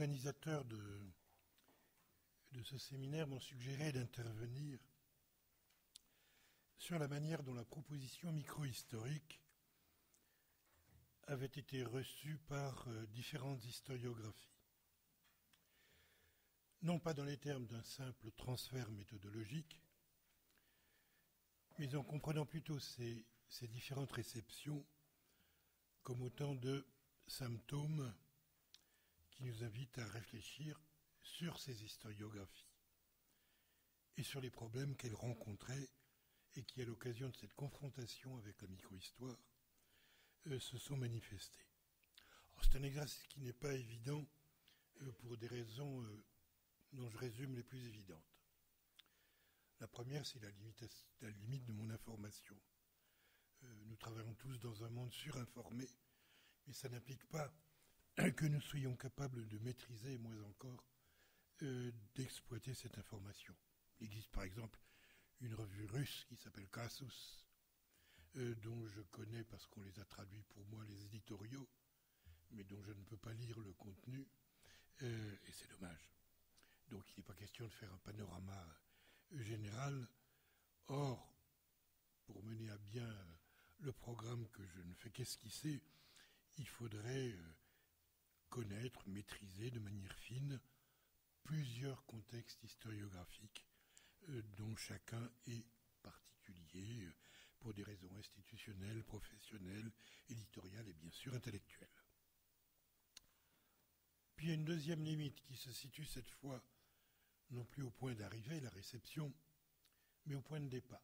organisateurs de, ce séminaire m'ont suggéré d'intervenir sur la manière dont la proposition microhistorique avait été reçue par euh, différentes historiographies. Non pas dans les termes d'un simple transfert méthodologique, mais en comprenant plutôt ces différentes réceptions comme autant de symptômes qui nous invitent à réfléchir sur ces historiographies et sur les problèmes qu'elles rencontraient et qui, à l'occasion de cette confrontation avec la microhistoire, euh, se sont manifestés. C'est un exercice qui n'est pas évident euh, pour des raisons euh, dont je résume les plus évidentes. La première, c'est la la limite de mon information. nous travaillons tous dans un monde surinformé, mais ça n'implique pas que nous soyons capables de maîtriser, moins encore, euh, d'exploiter cette information. Il existe par exemple une revue russe qui s'appelle Casus, euh, dont je connais parce qu'on les a traduits pour moi les éditoriaux, mais dont je ne peux pas lire le contenu, euh, et c'est dommage. Donc il n'est pas question de faire un panorama général. Or, pour mener à bien le programme que je ne fais qu'esquisser, il faudrait connaître, maîtriser de manière fine plusieurs contextes historiographiques euh, dont chacun est particulier euh, pour des raisons institutionnelles, professionnelles, éditoriales et bien sûr intellectuelles. Puis il y a une deuxième limite qui se situe cette fois non plus au point d'arrivée, la réception, mais au point de départ.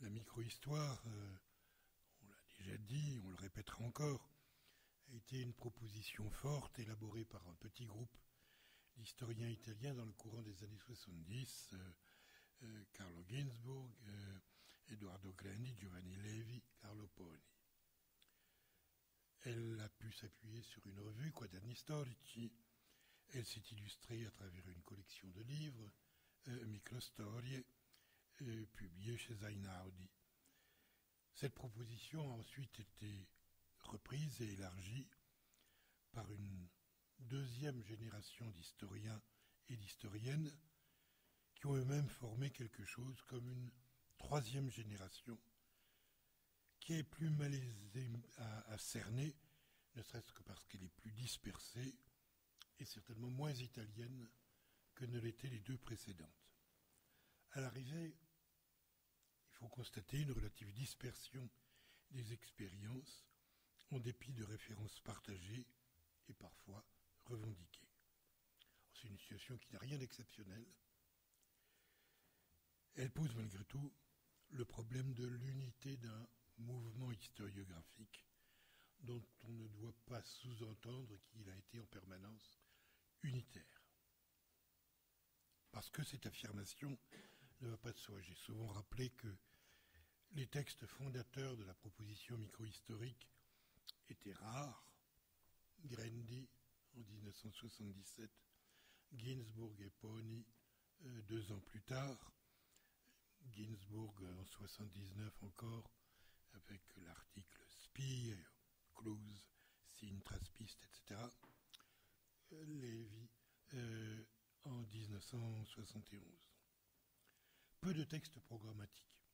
La microhistoire, euh, on l'a déjà dit, on le répétera encore, a été une proposition forte élaborée par un petit groupe d'historiens italiens dans le courant des années 70, euh, euh, Carlo Ginzburg, euh, Eduardo Grandi, Giovanni Levi, Carlo Poni. Elle a pu s'appuyer sur une revue, Quaderni Storici. Elle s'est illustrée à travers une collection de livres, Microstorie, publiée chez Zainaudi. Cette proposition a ensuite été reprise et élargie par une deuxième génération d'historiens et d'historiennes qui ont eux-mêmes formé quelque chose comme une troisième génération qui est plus malaisée à, cerner, ne serait-ce que parce qu'elle est plus dispersée et certainement moins italienne que ne l'étaient les deux précédentes. À l'arrivée, il faut constater une relative dispersion des expériences en dépit de références partagées et parfois revendiquées. C'est une situation qui n'a rien d'exceptionnel. Elle pose malgré tout le problème de l'unité d'un mouvement historiographique dont on ne doit pas sous-entendre qu'il a été en permanence unitaire. Parce que cette affirmation ne va pas de soi. J'ai souvent rappelé que les textes fondateurs de la proposition microhistorique étaient rares. Grandy en 1977, Ginsburg et Pony euh, deux ans plus tard, Ginsburg en 79 encore, avec l'article Spie, Cluse, Signe, Traspiste, etc. Lévy euh, en 1971. Peu de textes programmatiques,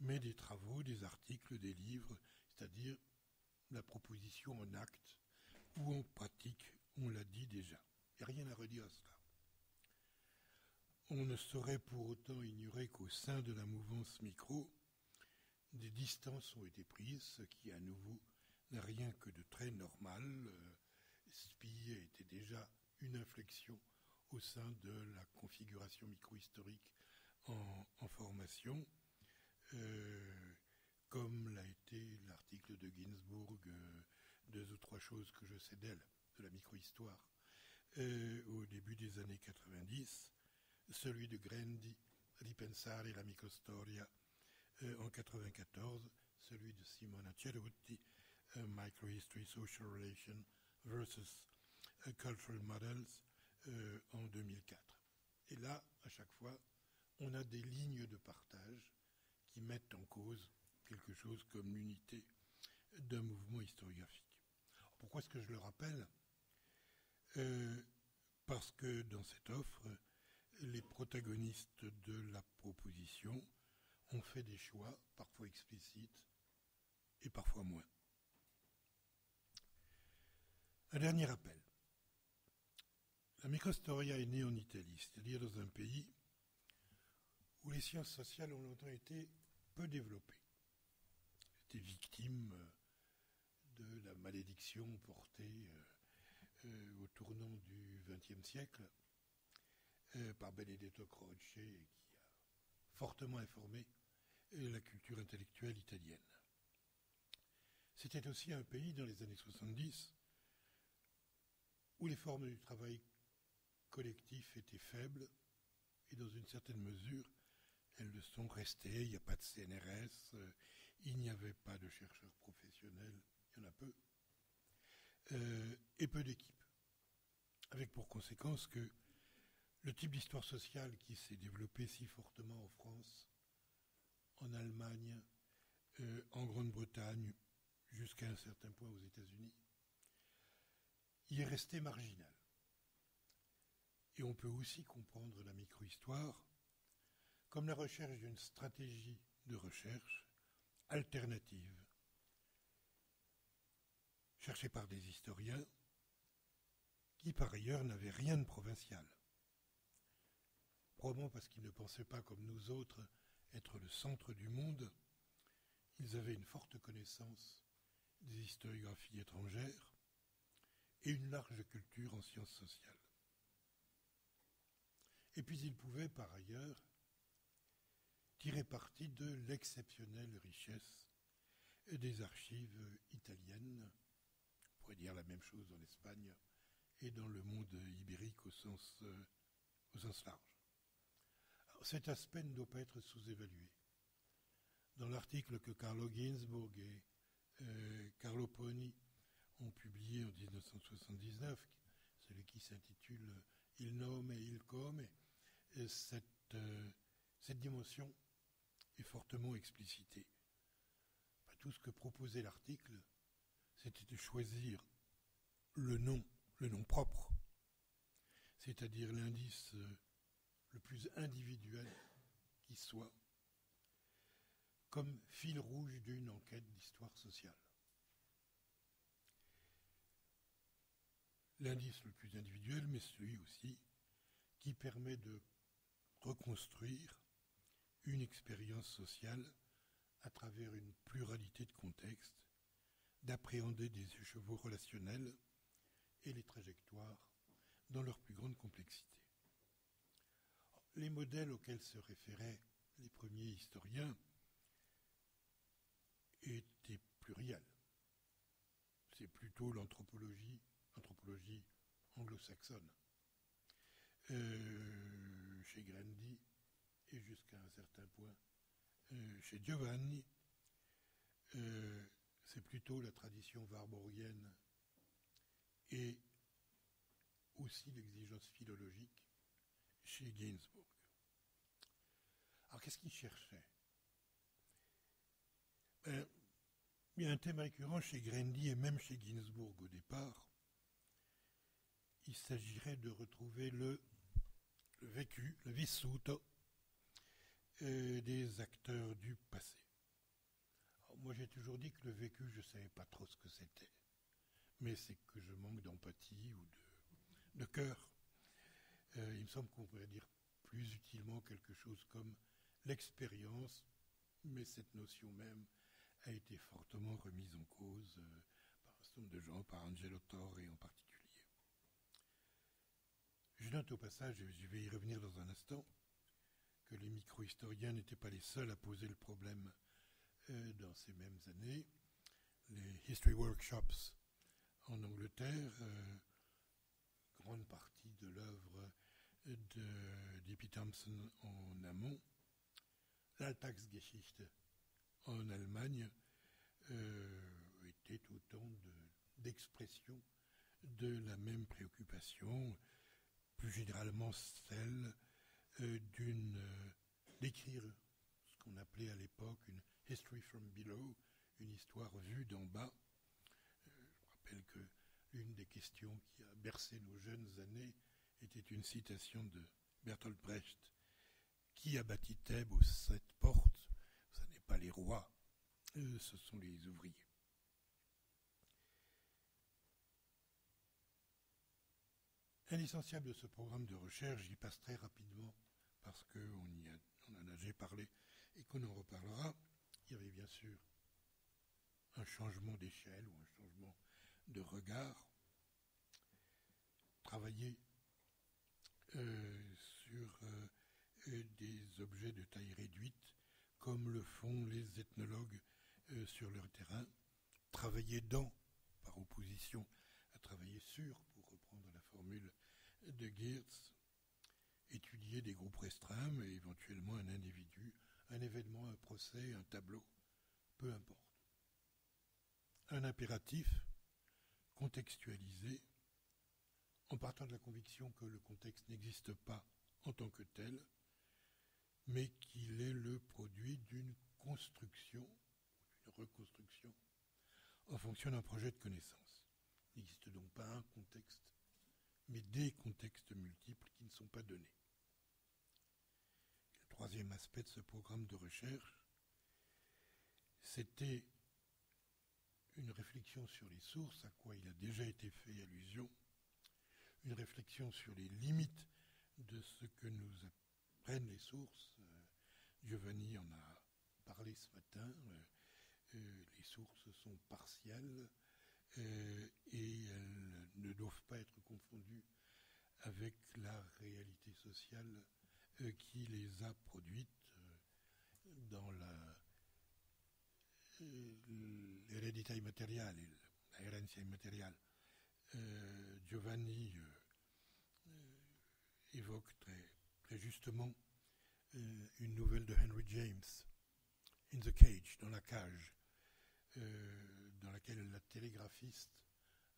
mais des travaux, des articles, des livres, c'est-à-dire la proposition en acte ou en pratique, on l'a dit déjà. Il n'y a rien à redire à cela. On ne saurait pour autant ignorer qu'au sein de la mouvance micro, des distances ont été prises, ce qui à nouveau n'a rien que de très normal. Euh, SPI était déjà une inflexion au sein de la configuration microhistorique en, en formation. Euh, comme l'a été l'article de Ginsburg, euh, deux ou trois choses que je sais d'elle, de la microhistoire, euh, au début des années 90, celui de Grandi, Ripensare la microstoria, euh, en 94, celui de Simona Cerutti, Microhistory, Social Relations versus Cultural Models, en 2004. Et là, à chaque fois, on a des lignes de partage qui mettent en cause quelque chose comme l'unité d'un mouvement historiographique. Pourquoi est-ce que je le rappelle? Euh, parce que dans cette offre, les protagonistes de la proposition ont fait des choix, parfois explicites et parfois moins. Un dernier rappel. La microstoria est née en Italie, c'est-à-dire dans un pays où les sciences sociales ont longtemps été peu développées. Victime de la malédiction portée euh, euh, au tournant du XXe siècle euh, par Benedetto Croce qui a fortement informé la culture intellectuelle italienne. C'était aussi un pays dans les années 70 où les formes du travail collectif étaient faibles et dans une certaine mesure elles le sont restées. Il n'y a pas de CNRS, euh, il n'y avait pas de chercheurs professionnels, il y en a peu, euh, et peu d'équipes. Avec pour conséquence que le type d'histoire sociale qui s'est développé si fortement en France, en Allemagne, euh, en Grande-Bretagne, jusqu'à un certain point aux États-Unis, il est resté marginal. Et on peut aussi comprendre la micro-histoire comme la recherche d'une stratégie de recherche alternative, cherchée par des historiens qui par ailleurs n'avaient rien de provincial. Probablement parce qu'ils ne pensaient pas comme nous autres être le centre du monde, ils avaient une forte connaissance des historiographies étrangères et une large culture en sciences sociales. Et puis ils pouvaient par ailleurs tirer parti de l'exceptionnelle richesse des archives italiennes, on pourrait dire la même chose dans l'Espagne et dans le monde ibérique au sens, euh, large. cet aspect ne doit pas être sous-évalué. Dans l'article que Carlo Ginzburg et euh, Carlo Poni ont publié en 1979, celui qui s'intitule Il nome et il come, euh, cette dimension est fortement explicitée. tout ce que proposait l'article, c'était de choisir le nom, le nom propre, c'est-à-dire l'indice euh, le plus individuel qui soit, comme fil rouge d'une enquête d'histoire sociale. L'indice le plus individuel, mais celui aussi qui permet de reconstruire une expérience sociale à travers une pluralité de contextes, d'appréhender des écheveaux relationnels et les trajectoires dans leur plus grande complexité. Les modèles auxquels se référaient les premiers historiens étaient pluriels. C'est plutôt l'anthropologie, l'anthropologie anglo-saxonne. Euh, chez Grandy, et jusqu'à un certain point euh, chez Giovanni, euh, c'est plutôt la tradition warborienne et aussi l'exigence philologique chez Gainsbourg. Alors qu'est-ce qu'il cherchait? Ben, Il y a un thème récurrent chez Grandy et même chez Ginsburg au départ. Il s'agirait de retrouver le, le vécu, le vissuto, des acteurs du passé. moi, j'ai toujours dit que le vécu, je ne savais pas trop ce que c'était. Mais c'est que je manque d'empathie ou de, cœur. Euh, il me semble qu'on pourrait dire plus utilement quelque chose comme l'expérience, mais cette notion même a été fortement remise en cause euh, par un certain nombre de gens, par Angelo Torre en particulier. Je note au passage, et je vais y revenir dans un instant, que les micro-historiens n'étaient pas les seuls à poser le problème euh, dans ces mêmes années. Les History Workshops en Angleterre, euh, grande partie de l'œuvre de. Thompson en amont, l'Alltagsgeschichte en Allemagne euh, était autant d'expressions de, la même préoccupation, plus généralement celle d'une euh, d'écrire ce qu'on appelait à l'époque une history from below, une histoire vue d'en bas. Euh, je rappelle que l'une des questions qui a bercé nos jeunes années était une citation de Bertolt Brecht. Qui a bâti Thèbes aux sept portes? Ce n'est pas les rois, euh, ce sont les ouvriers. L'essentiel de ce programme de recherche, j'y passe très rapidement parce qu'on on en a déjà parlé et qu'on en reparlera. Il y avait bien sûr un changement d'échelle ou un changement de regard, travailler euh, sur euh, des objets de taille réduite, comme le font les ethnologues euh, sur leur terrain, travailler dans, par opposition à travailler sur, pour reprendre la formule de Geertz, étudier des groupes restreints, mais éventuellement un individu, un événement, un procès, un tableau, peu importe. Un impératif contextualisé en partant de la conviction que le contexte n'existe pas en tant que tel, mais qu'il est le produit d'une construction, d'une reconstruction, en fonction d'un projet de connaissance. Il n'existe donc pas un contexte, mais des contextes multiples qui ne sont pas donnés. Le troisième aspect de ce programme de recherche, c'était une réflexion sur les sources, à quoi il a déjà été fait allusion, une réflexion sur les limites de ce que nous apprennent les sources. Euh, Giovanni en a parlé ce matin. Euh, euh, les sources sont partielles et elles ne doivent pas être confondues avec la réalité sociale qui les a produites dans la l'hérédité la herencia. Giovanni évoque très, justement euh, une nouvelle de Henry James, In the Cage, dans la cage, euh, dans laquelle la télégraphiste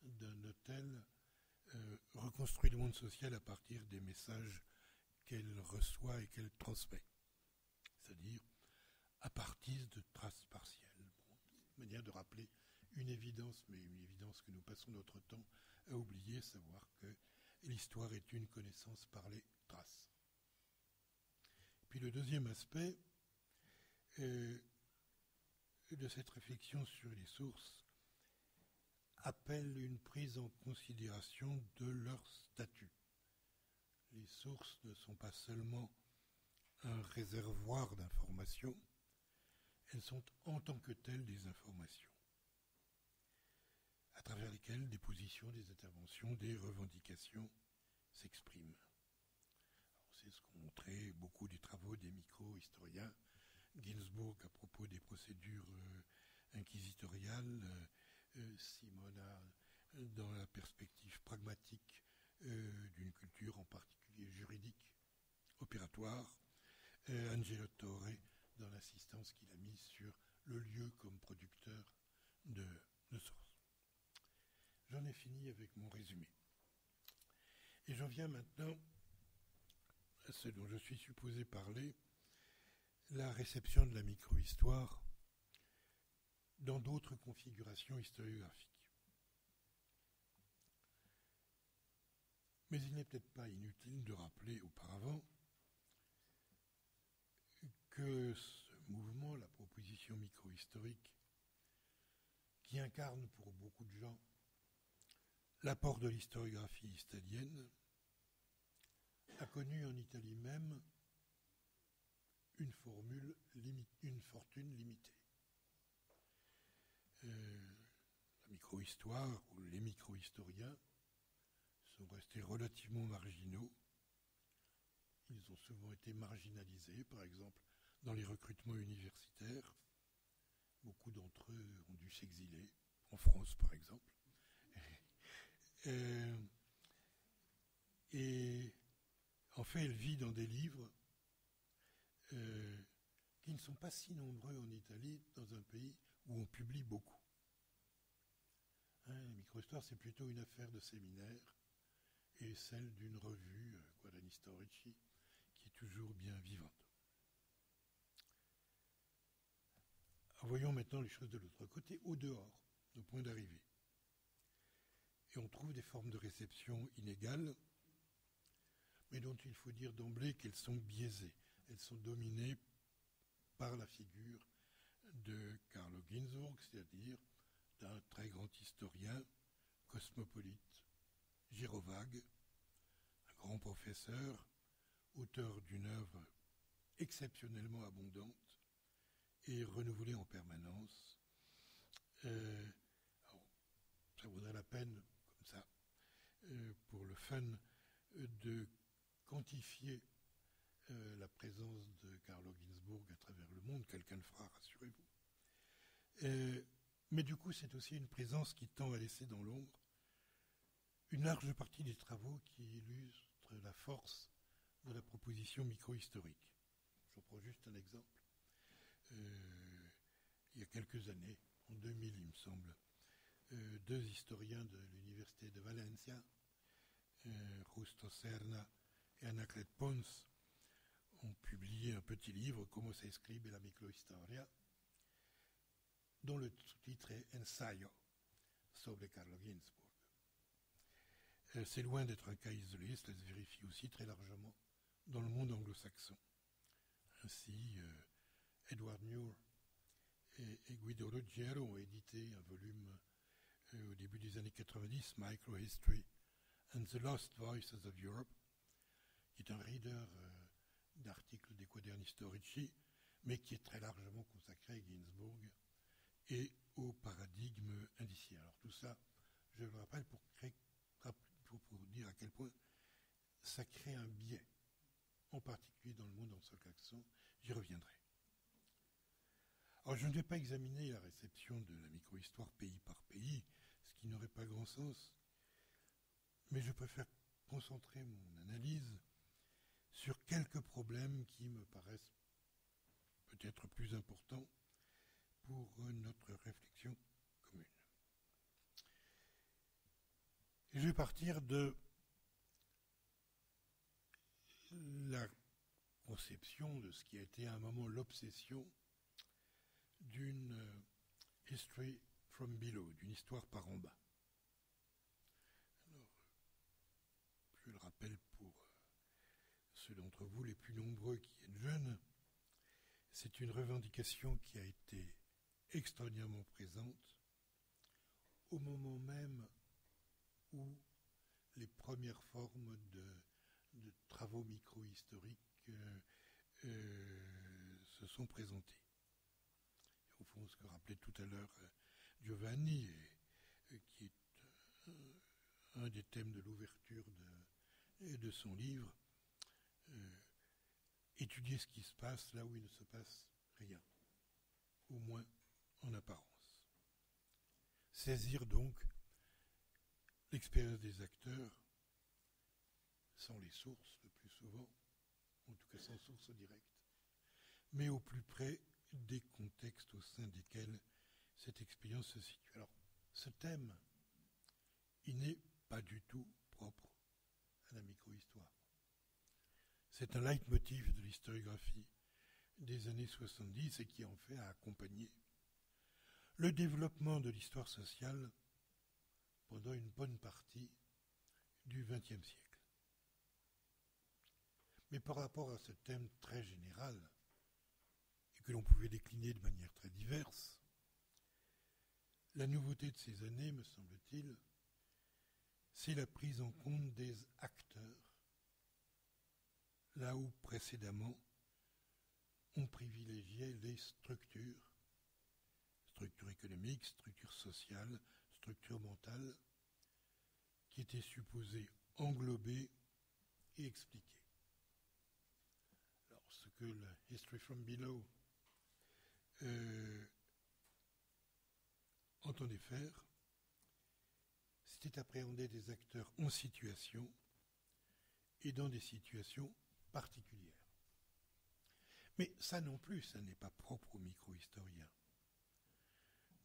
d'un hôtel euh, reconstruit le monde social à partir des messages qu'elle reçoit et qu'elle transmet. C'est-à-dire à partir de traces partielles. une manière de rappeler une évidence, mais une évidence que nous passons notre temps à oublier, savoir que l'histoire est une connaissance par les traces. Puis le deuxième aspect euh, de cette réflexion sur les sources appelle une prise en considération de leur statut. Les sources ne sont pas seulement un réservoir d'informations, elles sont en tant que telles des informations à travers lesquelles des positions, des interventions, des revendications s'expriment. C'est ce qu'ont montré beaucoup des travaux des micro-historiens. Ginsburg à propos des procédures euh, inquisitoriales, euh, euh, Simona dans la perspective pragmatique d'une culture en particulier juridique, opératoire, Angelo Torre dans l'assistance qu'il a mise sur le lieu comme producteur de, de sources. J'en ai fini avec mon résumé. Et j'en viens maintenant à ce dont je suis supposé parler, la réception de la micro-histoire dans d'autres configurations historiographiques. Mais il n'est peut-être pas inutile de rappeler auparavant que ce mouvement, la proposition micro-historique, qui incarne pour beaucoup de gens L'apport de l'historiographie italienne a connu en Italie même une fortune limitée. Euh, la micro-histoire ou les micro-historiens sont restés relativement marginaux. Ils ont souvent été marginalisés, par exemple, dans les recrutements universitaires. Beaucoup d'entre eux ont dû s'exiler, en France par exemple. Euh, et en fait, elle vit dans des livres qui ne sont pas si nombreux en Italie, dans un pays où on publie beaucoup. Hein, la microhistoire, c'est plutôt une affaire de séminaire et celle d'une revue, Guadani euh, Storici, qui est toujours bien vivante. voyons maintenant les choses de l'autre côté, au dehors, au point d'arrivée. Et on trouve des formes de réception inégales, mais dont il faut dire d'emblée qu'elles sont biaisées. Elles sont dominées par la figure de Carlo Ginzburg, c'est-à-dire d'un très grand historien, cosmopolite, girovague, un grand professeur, auteur d'une œuvre exceptionnellement abondante et renouvelée en permanence. Euh, ça vaudrait la peine, comme ça, euh, pour le fun, de quantifier euh, la présence de Carlo Ginzburg à travers le monde. Quelqu'un le fera, rassurez-vous. mais du coup, c'est aussi une présence qui tend à laisser dans l'ombre une large partie des travaux qui illustrent la force de la proposition micro-historique. Je prends juste un exemple. Euh, il y a quelques années, en 2000 il me semble, euh, deux historiens de l'université de Valencia, euh, Justo Serna et Anaclet Pons, ont publié un petit livre, Como se escribe la microhistoria, dont le sous-titre est Ensayo sobre Carlo Ginzburg. C'est loin d'être un cas isolé, cela se vérifie aussi très largement dans le monde anglo-saxon. Ainsi, euh, Edward Muir et, Guido Ruggiero ont édité un volume euh, au début des années 90, Microhistory and the Lost Voices of Europe, qui est un reader euh, d'articles des quadernes historici, mais qui est très largement consacré à Ginsburg et au paradigme indiciel. Alors tout ça, je le rappelle pour, pour dire à quel point ça crée un biais en particulier dans le monde anglo-saxon. J'y reviendrai. Alors, je ne vais pas examiner la réception de la micro-histoire pays par pays, ce qui n'aurait pas grand sens, mais je préfère concentrer mon analyse sur quelques problèmes qui me paraissent peut-être plus importants pour notre réflexion commune. je vais partir de la conception de ce qui a été à un moment l'obsession d'une euh, history from below, d'une histoire par en bas. Alors, je le rappelle pour euh, d'entre vous les plus nombreux qui êtes jeunes, c'est une revendication qui a été extraordinairement présente au moment même où les premières formes de travaux micro-historiques euh, euh, se sont présentés. Au fond, ce que rappelait tout à l'heure euh, Giovanni, qui est un des thèmes de l'ouverture de, son livre, étudier ce qui se passe là où il ne se passe rien, au moins en apparence. Saisir donc l'expérience des acteurs sans les sources le plus souvent, en tout cas sans source directe, mais au plus près des contextes au sein desquels cette expérience se situe. Alors, ce thème, il n'est pas du tout propre à la microhistoire. C'est un leitmotiv de l'historiographie des années 70 et qui en fait a accompagné le développement de l'histoire sociale pendant une bonne partie du XXe siècle. Mais par rapport à ce thème très général, et que l'on pouvait décliner de manière très diverse, la nouveauté de ces années, me semble-t-il, c'est la prise en compte des acteurs, là où précédemment on privilégiait les structures, structures économiques, structures sociales, structures mentales, qui étaient supposées englober et expliquer ce que la History from Below euh, entendait faire, c'était appréhender des acteurs en situation et dans des situations particulières. Mais ça non plus, ça n'est pas propre aux micro-historiens.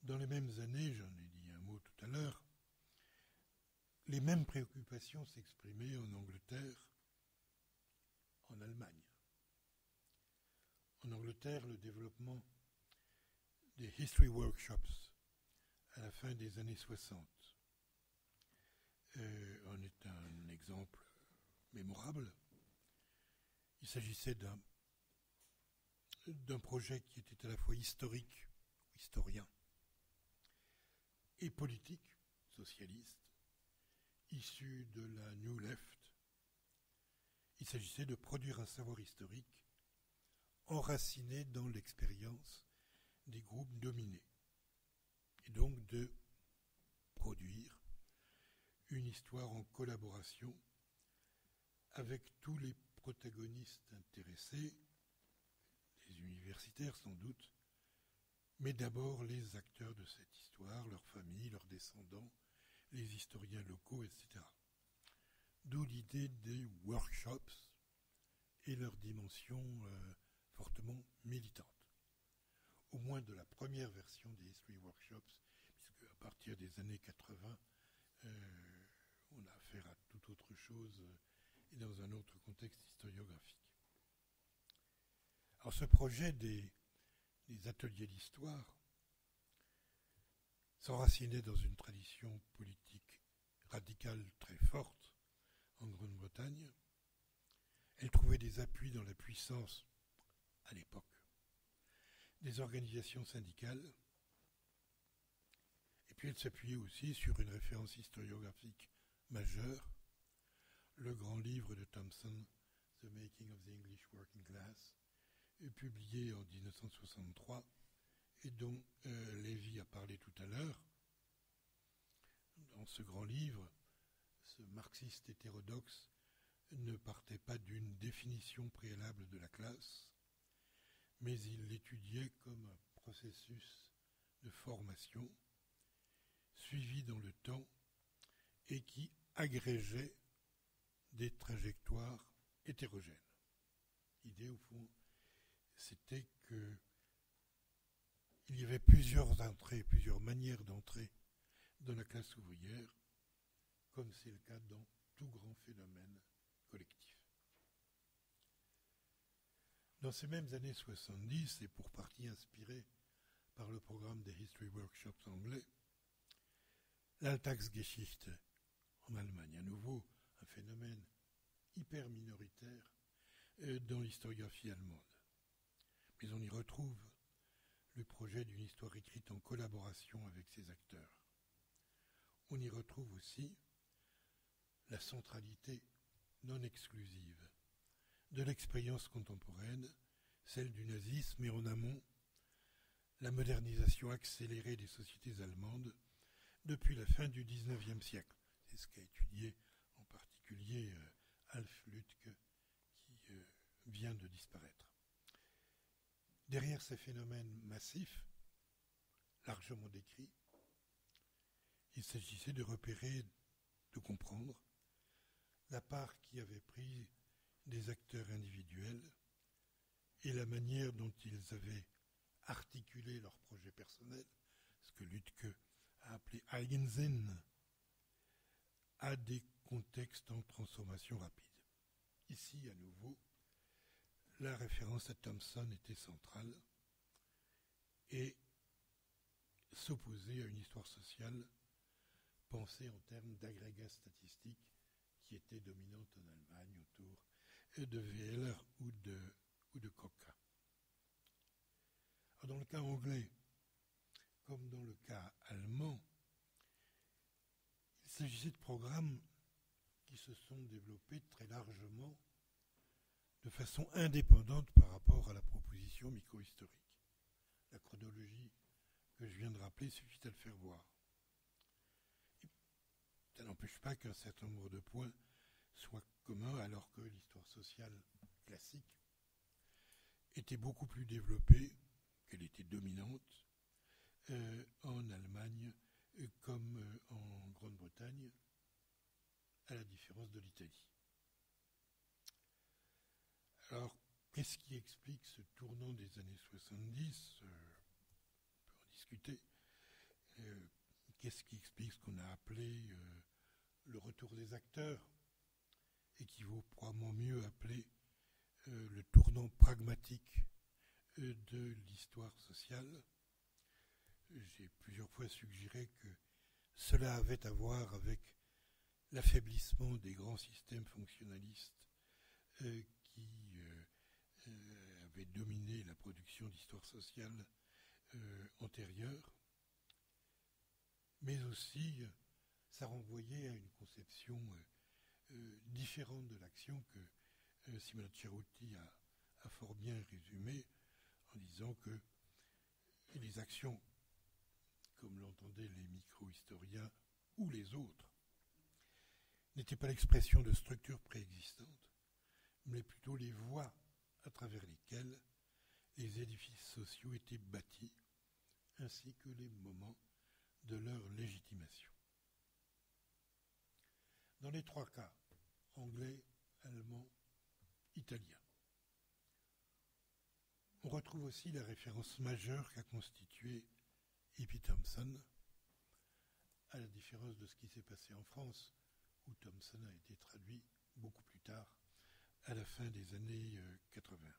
Dans les mêmes années, j'en ai dit un mot tout à l'heure, les mêmes préoccupations s'exprimaient en Angleterre, en Allemagne en Angleterre le développement des History Workshops à la fin des années 60 en est un exemple mémorable. Il s'agissait d'un projet qui était à la fois historique, historien, et politique, socialiste, issu de la New Left. Il s'agissait de produire un savoir historique enraciné dans l'expérience des groupes dominés, et donc de produire une histoire en collaboration avec tous les protagonistes intéressés, les universitaires sans doute, mais d'abord les acteurs de cette histoire, leurs familles, leurs descendants, les historiens locaux, etc. D'où l'idée des workshops et leur dimension euh, fortement militante. Au moins de la première version des History Workshops, puisque à partir des années 80, euh, on a affaire à toute autre chose et dans un autre contexte historiographique. Alors ce projet des, ateliers d'histoire s'enracinait dans une tradition politique radicale très forte en Grande-Bretagne. Elle trouvait des appuis dans la puissance, à l'époque, des organisations syndicales. Et puis elle s'appuyait aussi sur une référence historiographique majeure, le grand livre de Thompson, The Making of the English Working Class, publié en 1963 et dont euh, Lévy a parlé tout à l'heure. Dans ce grand livre, ce marxiste hétérodoxe ne partait pas d'une définition préalable de la classe, mais il l'étudiait comme un processus de formation suivi dans le temps et qui agrégeait des trajectoires hétérogènes. L'idée, au fond, c'était que il y avait plusieurs entrées, plusieurs manières d'entrer dans la classe ouvrière, comme c'est le cas dans tout grand phénomène collectif. Dans ces mêmes années 70, et pour partie inspiré par le programme des History Workshops anglais, l'Alltagsgeschichte en Allemagne, à nouveau un phénomène hyper minoritaire euh, dans l'historiographie allemande. Mais on y retrouve le projet d'une histoire écrite en collaboration avec ses acteurs. On y retrouve aussi la centralité non exclusive de l'expérience contemporaine, celle du nazisme et en amont, la modernisation accélérée des sociétés allemandes depuis la fin du XIXe siècle. C'est ce qu'a étudié particulier euh, Alf Lütke, qui euh, vient de disparaître. Derrière ces phénomènes massifs, largement décrits, il s'agissait de repérer, de comprendre la part qui avait pris des acteurs individuels et la manière dont ils avaient articulé leurs projets personnels, ce que Lütke a appelé Eigensinn, à des contextes en transformation rapide. Ici, à nouveau, la référence à Thomson était centrale et s'opposait à une histoire sociale pensée en termes d'agrégats statistiques qui étaient dominantes en Allemagne autour de Wieler ou de, de Dans le cas anglais, comme dans le cas allemand, il s'agissait de programmes qui se sont développés très largement de façon indépendante par rapport à la proposition micro-historique. La chronologie que je viens de rappeler suffit à le faire voir. ça n'empêche pas qu'un certain nombre de points soient communs alors que l'histoire sociale classique était beaucoup plus développée, qu'elle était dominante euh, en Allemagne euh, comme euh, en Grande-Bretagne, à la différence de l'Italie. Alors, qu'est-ce qui explique ce tournant des années 70 euh, On peut en discuter. Euh, qu'est-ce qui explique ce qu'on a appelé euh, le retour des acteurs et qui vaut probablement mieux appeler le tournant pragmatique de l'histoire sociale? J'ai plusieurs fois suggéré que cela avait à voir avec l'affaiblissement des grands systèmes fonctionnalistes euh, qui avaient dominé la production d'histoire sociale antérieure, mais aussi ça renvoyait à une conception différente de l'action que Simone Cerutti a, fort bien résumé en disant que les actions, comme l'entendaient les micro-historiens ou les autres, n'étaient pas l'expression de structures préexistantes, mais plutôt les voies à travers lesquelles les édifices sociaux étaient bâtis, ainsi que les moments de leur légitimation. Dans les trois cas, anglais, allemand, italien, on retrouve aussi la référence majeure qu'a constituée Hippie Thompson, à la différence de ce qui s'est passé en France, où Thompson a été traduit beaucoup plus tard, à la fin des années 80. Euh,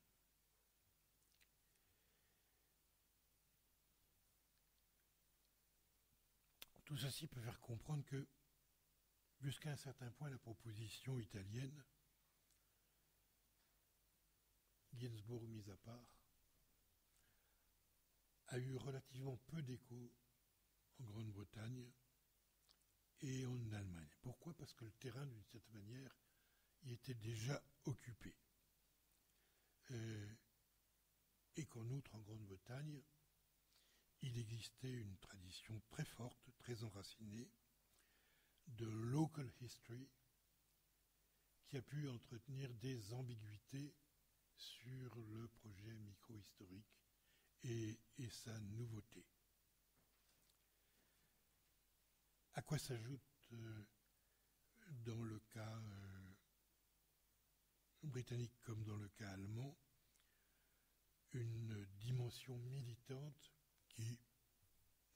Tout ceci peut faire comprendre que, jusqu'à un certain point, la proposition italienne, Ginsburg mise à part, a eu relativement peu d'écho en Grande-Bretagne et en Allemagne. Pourquoi? Parce que le terrain, d'une certaine manière, y était déjà occupé. Euh, et qu'en outre, en Grande-Bretagne, il existait une tradition très forte, très enracinée, de local history, qui a pu entretenir des ambiguïtés sur le projet micro-historique et, sa nouveauté. À quoi s'ajoute euh, dans le cas euh, britannique comme dans le cas allemand une dimension militante qui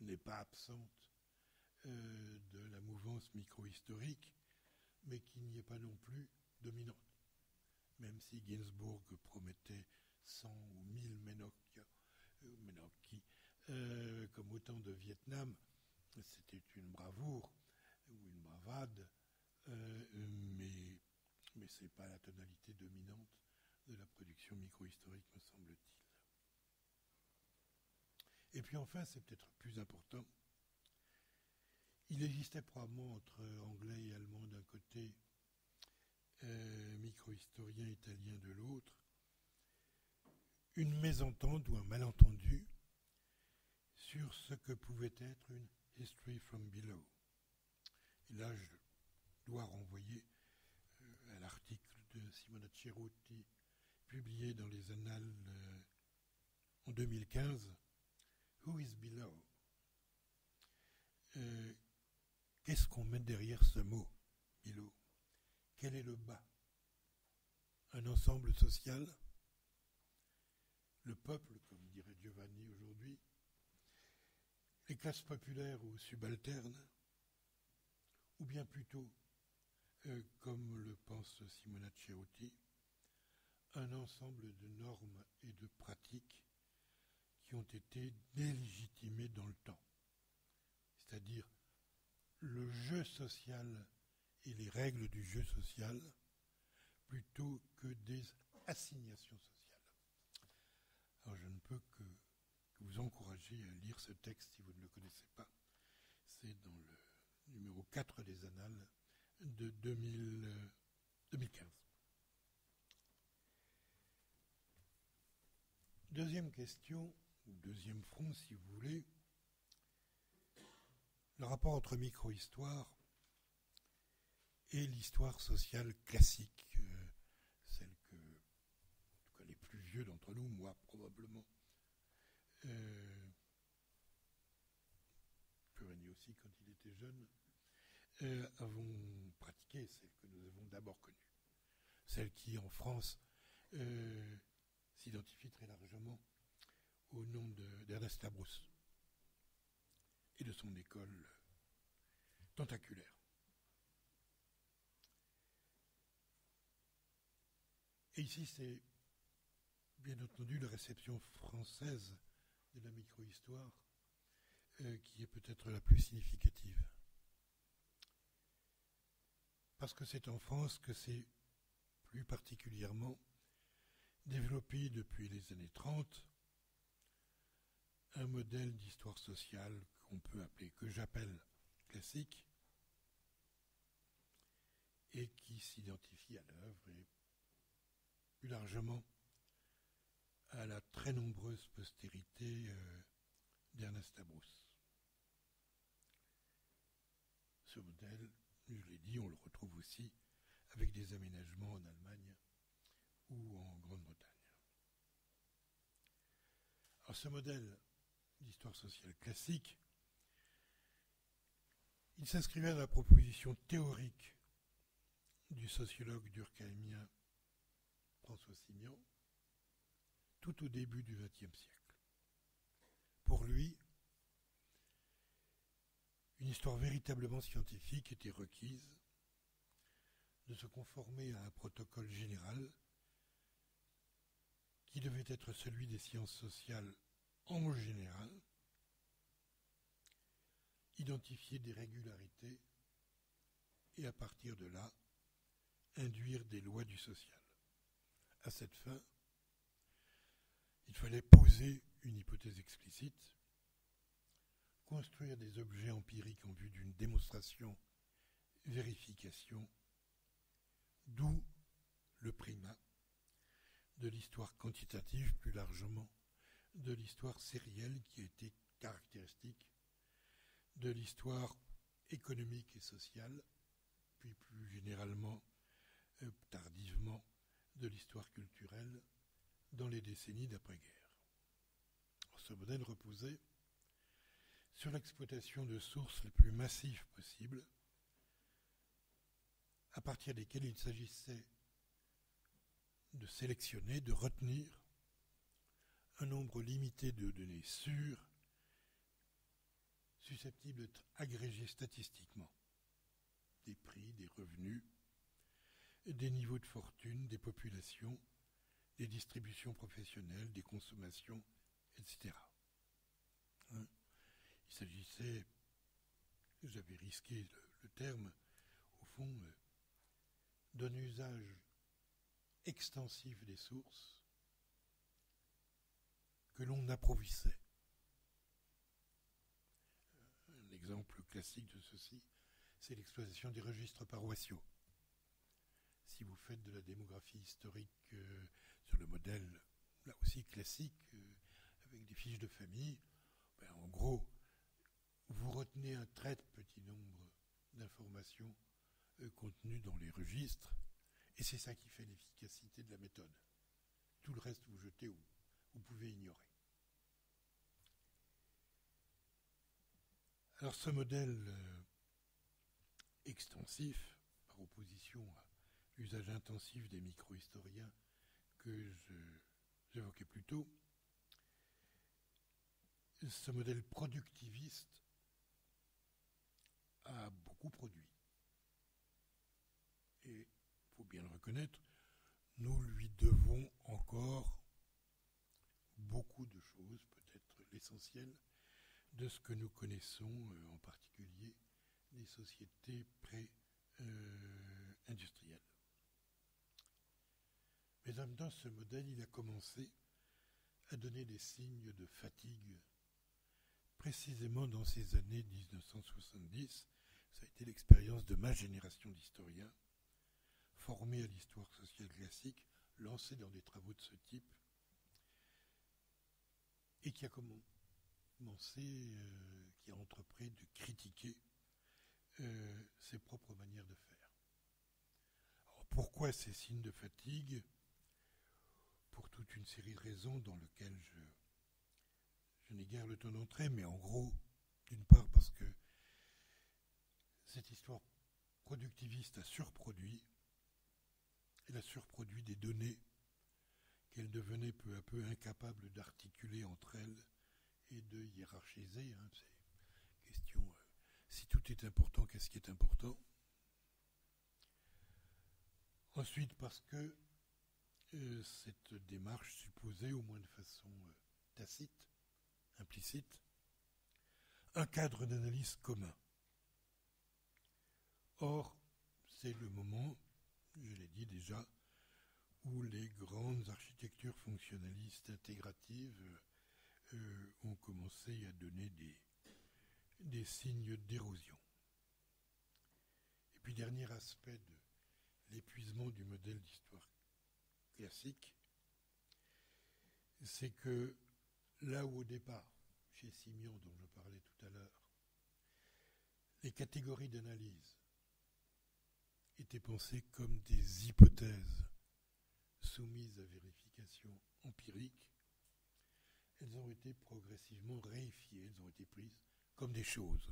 n'est pas absente euh, de la mouvance micro-historique, mais qui n'y est pas non plus dominante. Même si Ginsburg promettait 100 ou 1000 Ménoc qui, euh, comme autant de Vietnam, c'était une bravoure ou une bravade, euh, mais, mais ce n'est pas la tonalité dominante de la production micro-historique, me semble-t-il. Et puis enfin, c'est peut-être plus important, il existait probablement entre anglais et allemand d'un côté, euh, micro-historien italien de l'autre, une mésentente ou un malentendu sur ce que pouvait être une History from Below. Et là, je dois renvoyer euh, à l'article de Simona Cerutti, publié dans les Annales euh, en 2015, Who is Below? Euh, Qu'est-ce qu'on met derrière ce mot, below? Quel est le bas? Un ensemble social? Le peuple, comme dirait Giovanni aujourd'hui, les classes populaires ou subalternes, ou bien plutôt, euh, comme le pense Simona Cerutti, un ensemble de normes et de pratiques qui ont été délégitimées dans le temps. C'est-à-dire le jeu social et les règles du jeu social plutôt que des assignations sociales. Alors je ne peux que, vous encourager à lire ce texte si vous ne le connaissez pas. C'est dans le numéro 4 des Annales de 2015. Deuxième question, ou deuxième front si vous voulez, le rapport entre micro-histoire et l'histoire sociale classique d'entre nous, moi probablement, euh, aussi quand il était jeune, euh, avons pratiqué celle que nous avons d'abord connue, celle qui en France euh, s'identifie très largement au nom d'Ernest Labrousse et de son école tentaculaire. Et ici, c'est bien entendu la réception française de la micro-histoire euh, qui est peut-être la plus significative. parce que c'est en France que c'est plus particulièrement développé depuis les années 30 un modèle d'histoire sociale qu'on peut appeler, que j'appelle classique, et qui s'identifie à l'œuvre et plus largement à la très nombreuse postérité euh, d'Ernest Labrousse. Ce modèle, je l'ai dit, on le retrouve aussi avec des aménagements en Allemagne ou en Grande-Bretagne. Alors ce modèle d'histoire sociale classique, il s'inscrivait dans la proposition théorique du sociologue durkheimien François Signan tout au début du XXe siècle. Pour lui, une histoire véritablement scientifique était requise de se conformer à un protocole général qui devait être celui des sciences sociales en général, identifier des régularités et à partir de là, induire des lois du social. À cette fin, il fallait poser une hypothèse explicite, construire des objets empiriques en vue d'une démonstration, vérification, d'où le primat de l'histoire quantitative plus largement, de l'histoire sérielle qui a été caractéristique, de l'histoire économique et sociale, puis plus généralement, euh, tardivement, de l'histoire culturelle dans les décennies d'après-guerre. Ce modèle reposait sur l'exploitation de sources les plus massives possibles, à partir desquelles il s'agissait de sélectionner, de retenir un nombre limité de données sûres, susceptibles d'être agrégées statistiquement, des prix, des revenus, des niveaux de fortune, des populations, des distributions professionnelles, des consommations, etc. Hein? Il s'agissait, j'avais risqué le, terme, au fond, euh, d'un usage extensif des sources que l'on approvissait. Un exemple classique de ceci, c'est l'exploitation des registres paroissiaux. Si vous faites de la démographie historique euh, le modèle, là aussi classique, euh, avec des fiches de famille, ben, en gros, vous retenez un très petit nombre d'informations euh, contenues dans les registres, et c'est ça qui fait l'efficacité de la méthode. Tout le reste, vous jetez où vous pouvez ignorer. Alors ce modèle euh, extensif, par opposition à l'usage intensif des micro-historiens que j'évoquais plus tôt, ce modèle productiviste a beaucoup produit. Et il faut bien le reconnaître, nous lui devons encore beaucoup de choses, peut-être l'essentiel de ce que nous connaissons, euh, en particulier les sociétés pré-industrielles. Mais en même temps, ce modèle, il a commencé à donner des signes de fatigue, précisément dans ces années 1970. Ça a été l'expérience de ma génération d'historiens, formés à l'histoire sociale classique, lancés dans des travaux de ce type, et qui a commencé, euh, qui a entrepris de critiquer euh, ses propres manières de faire. Alors pourquoi ces signes de fatigue? Pour toute une série de raisons dans lesquelles je, je n'ai guère le temps d'entrer, mais en gros, d'une part parce que cette histoire productiviste a surproduit, elle a surproduit des données qu'elle devenait peu à peu incapable d'articuler entre elles et de hiérarchiser. Hein, ces questions, euh, si tout est important, qu'est-ce qui est important? Ensuite, parce que cette démarche supposait, au moins de façon euh, tacite, implicite, un cadre d'analyse commun. Or, c'est le moment, je l'ai dit déjà, où les grandes architectures fonctionnalistes intégratives euh, ont commencé à donner des, des signes d'érosion. Et puis dernier aspect de l'épuisement du modèle d'histoire classique, c'est que là où au départ, chez Simeon dont je parlais tout à l'heure, les catégories d'analyse étaient pensées comme des hypothèses soumises à vérification empirique, elles ont été progressivement réifiées, elles ont été prises comme des choses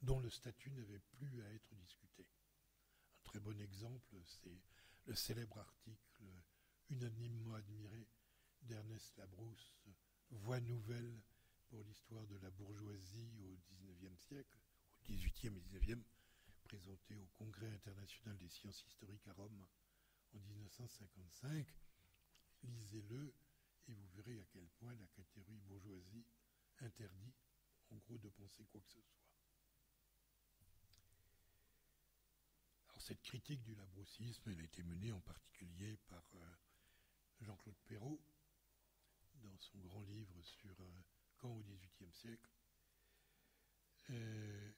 dont le statut n'avait plus à être discuté. Très bon exemple, c'est le célèbre article unanimement admiré d'Ernest Labrousse, Voix nouvelle pour l'histoire de la bourgeoisie au XIXe siècle, au XVIIIe et XIXe, présenté au Congrès international des sciences historiques à Rome en 1955. Lisez-le et vous verrez à quel point la catégorie bourgeoisie interdit, en gros, de penser quoi que ce soit. Cette critique du labroussisme, a été menée en particulier par euh, Jean-Claude Perrault dans son grand livre sur euh, Quand au XVIIIe siècle, euh,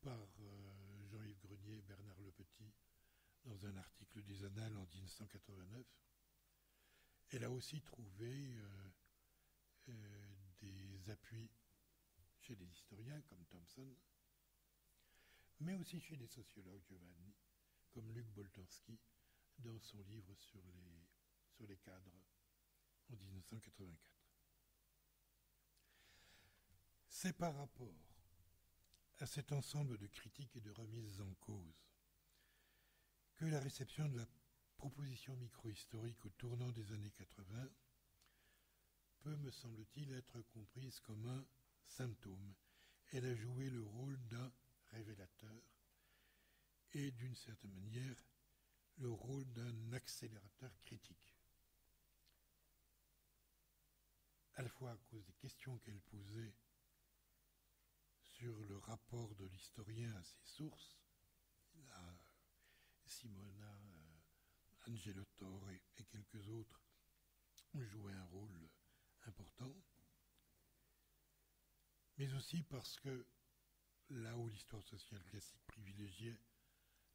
par Jean-Yves Grenier et Bernard Lepetit dans un article des Annales en 1989. Elle a aussi trouvé des appuis chez des historiens comme Thompson, mais aussi chez des sociologues, Giovanni, comme Luc Boltanski, dans son livre sur les, sur les cadres en 1984. C'est par rapport à cet ensemble de critiques et de remises en cause que la réception de la proposition micro-historique au tournant des années 80 peut, me semble-t-il, être comprise comme un symptôme. Elle a joué le rôle d'un révélateur et d'une certaine manière le rôle d'un accélérateur critique. À la fois à cause des questions qu'elle posait sur le rapport de l'historien à ses sources, Simona, euh, Angelo Torre et quelques autres joué un rôle important, mais aussi parce que là où l'histoire sociale classique privilégiait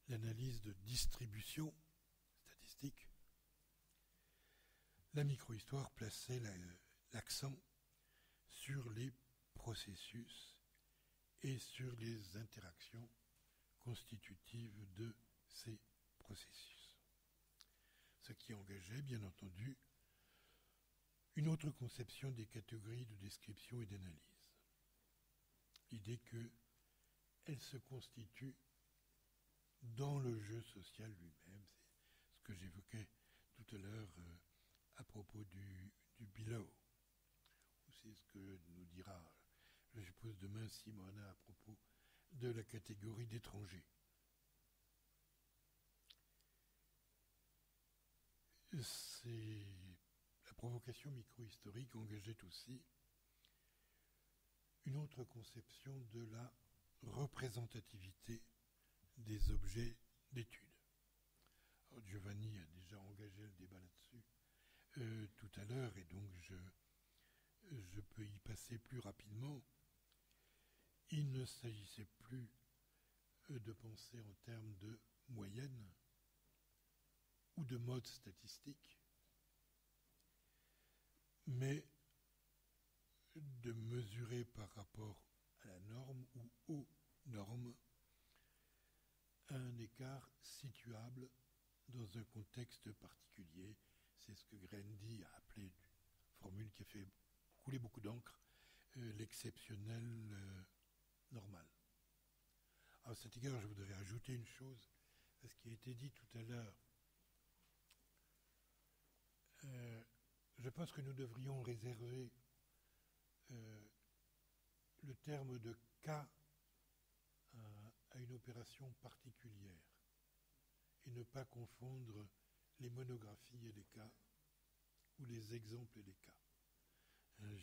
l'analyse de distribution statistique, la microhistoire plaçait l'accent sur les processus et sur les interactions constitutives de ces processus. Ce qui engageait, bien entendu, une autre conception des catégories de description et d'analyse. L'idée que elle se constitue dans le jeu social lui-même. C'est ce que j'évoquais tout à l'heure euh, à propos du, du below. C'est ce que nous dira, je suppose, demain Simona à propos de la catégorie d'étrangers. La provocation micro-historique engageait aussi une autre conception de la représentativité des objets d'étude. Giovanni a déjà engagé le débat là-dessus euh, tout à l'heure et donc je, je peux y passer plus rapidement. Il ne s'agissait plus euh, de penser en termes de moyenne ou de mode statistique, mais de mesurer par rapport à la norme ou aux normes un écart situable dans un contexte particulier. C'est ce que Grandy a appelé, une formule qui a fait couler beaucoup d'encre, euh, l'exceptionnel euh, normal. À cet égard, je voudrais ajouter une chose à ce qui a été dit tout à l'heure. Euh, je pense que nous devrions réserver le terme de cas à, une opération particulière et ne pas confondre les monographies et les cas ou les exemples et les cas. Hein,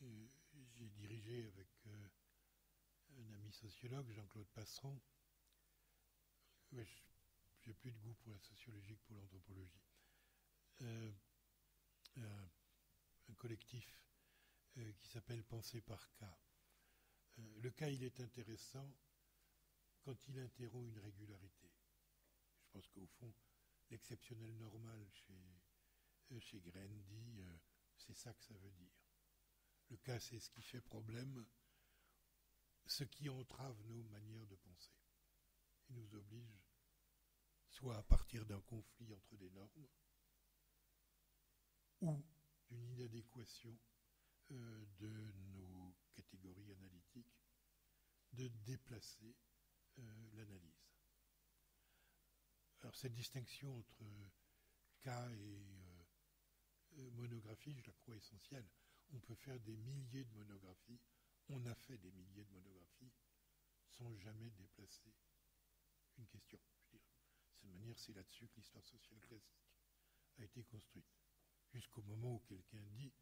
j'ai dirigé avec euh, un ami sociologue, Jean-Claude Passeron. j'ai plus de goût pour la sociologie que pour l'anthropologie. Euh, un collectif euh, qui s'appelle Penser par cas. le cas, il est intéressant quand il interrompt une régularité. Je pense qu'au fond, l'exceptionnel normal chez, chez Grandy, c'est ça que ça veut dire. Le cas, c'est ce qui fait problème, ce qui entrave nos manières de penser et nous oblige soit à partir d'un conflit entre des normes ou d'une inadéquation euh, de nos catégories analytiques, de déplacer euh, l'analyse. Alors cette distinction entre cas et euh, monographie, je la crois essentielle on peut faire des milliers de monographies, on a fait des milliers de monographies sans jamais déplacer une question. Je de cette manière, c'est là-dessus que l'histoire sociale classique a été construite. Jusqu'au moment où quelqu'un dit,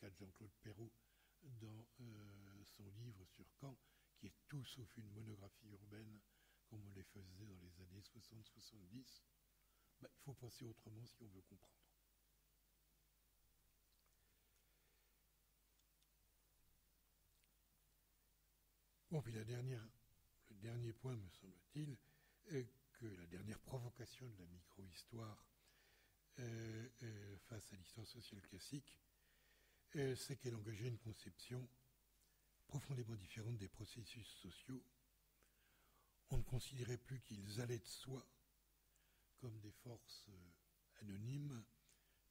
cas de Jean-Claude Perrault dans euh, son livre sur Caen, qui est tout sauf une monographie urbaine comme on les faisait dans les années 60-70, bah, il faut penser autrement si on veut comprendre. Bon, puis la dernière, le dernier point, me semble-t-il, est que la dernière provocation de la micro-histoire euh, euh, face à l'histoire sociale classique, c'est qu'elle engageait une conception profondément différente des processus sociaux. On ne considérait plus qu'ils allaient de soi comme des forces anonymes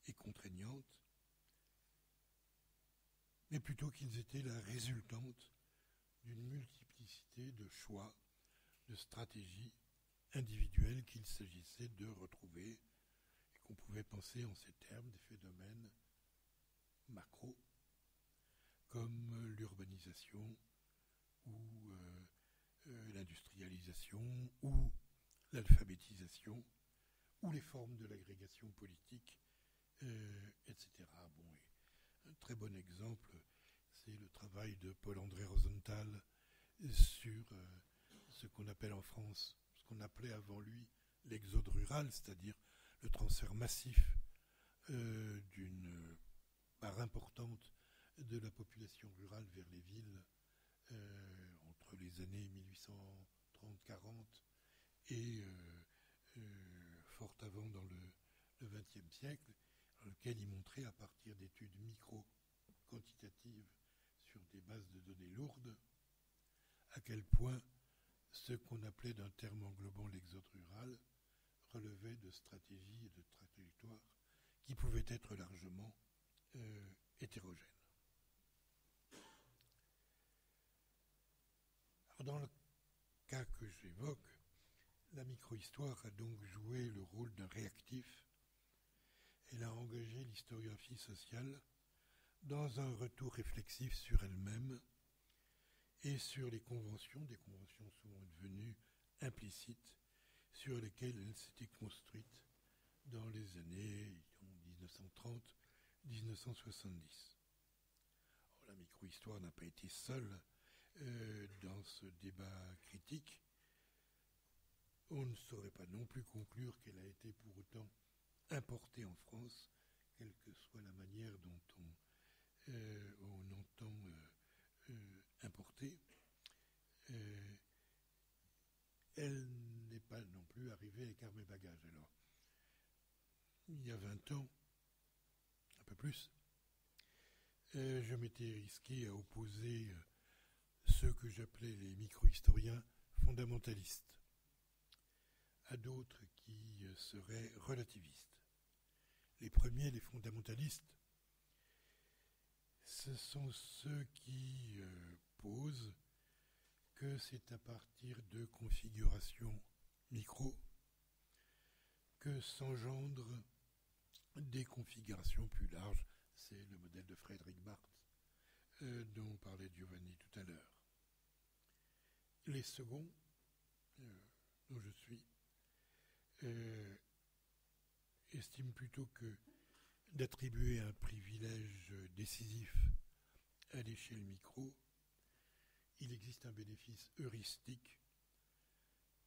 et contraignantes, mais plutôt qu'ils étaient la résultante d'une multiplicité de choix, de stratégies individuelles qu'il s'agissait de retrouver et qu'on pouvait penser en ces termes des phénomènes macro comme l'urbanisation ou euh, euh, l'industrialisation ou l'alphabétisation ou les formes de l'agrégation politique, euh, etc. Un très bon exemple, c'est le travail de Paul-André Rosenthal sur euh, ce qu'on appelle en France, ce qu'on appelait avant lui l'exode rural, c'est-à-dire le transfert massif euh, d'une part importante de la population rurale vers les villes euh, entre les années 1830-40 et fort avant dans le XXe siècle, dans lequel il montrait à partir d'études micro-quantitatives sur des bases de données lourdes, à quel point ce qu'on appelait d'un terme englobant l'exode rural relevait de stratégies et de trajectoires qui pouvaient être largement euh, dans le cas que j'évoque, la microhistoire a donc joué le rôle d'un réactif. Elle a engagé l'historiographie sociale dans un retour réflexif sur elle-même et sur les conventions, des conventions souvent devenues implicites, sur lesquelles elle s'était construite dans les années 1930-1970. La microhistoire n'a pas été seule euh, dans ce débat critique. On ne saurait pas non plus conclure qu'elle a été pour autant importée en France, quelle que soit la manière dont on euh, entend euh, importer, elle n'est pas non plus arrivée avec armes et bagages. Alors, il y a 20 ans, plus, je m'étais risqué à opposer ceux que j'appelais les micro-historiens fondamentalistes à d'autres qui seraient relativistes. Les premiers, les fondamentalistes, ce sont ceux qui euh, posent que c'est à partir de configurations micro que s'engendrent des configurations plus larges. C'est le modèle de Frédéric Barthes euh, dont parlait Giovanni tout à l'heure. Les seconds, euh, dont je suis, estiment plutôt que d'attribuer un privilège décisif à l'échelle micro, il existe un bénéfice heuristique